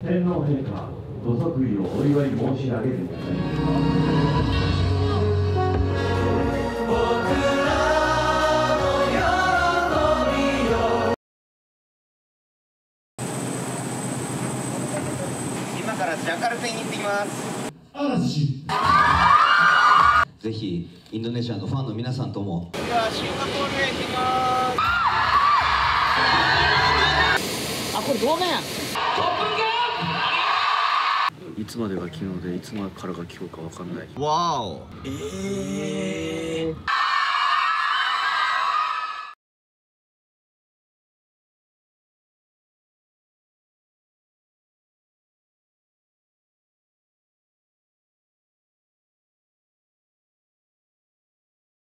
天皇陛下ご即位をお祝い申し上げるにあたり今からジャカルタに行ってきます。ぜひインドネシアのファンの皆さんとも。ではシンガポールへ行ってきますいつまでが昨日でいつまでからが今日か分かんない。わお。ええー